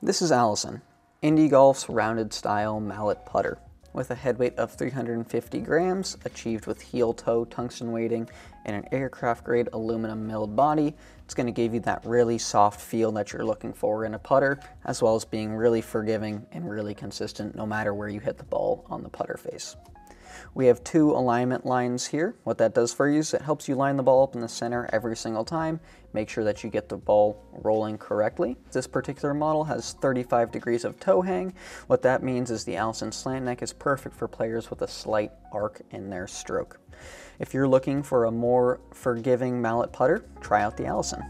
This is Allison, Indi Golf's rounded style mallet putter with a head weight of 350 grams, achieved with heel toe tungsten weighting and an aircraft grade aluminum milled body. It's going to give you that really soft feel that you're looking for in a putter, as well as being really forgiving and really consistent no matter where you hit the ball on the putter face. We have two alignment lines here. What that does for you is it helps you line the ball up in the center every single time. Make sure that you get the ball rolling correctly. This particular model has 35 degrees of toe hang. What that means is the Allison slant neck is perfect for players with a slight arc in their stroke. If you're looking for a more forgiving mallet putter, try out the Allison.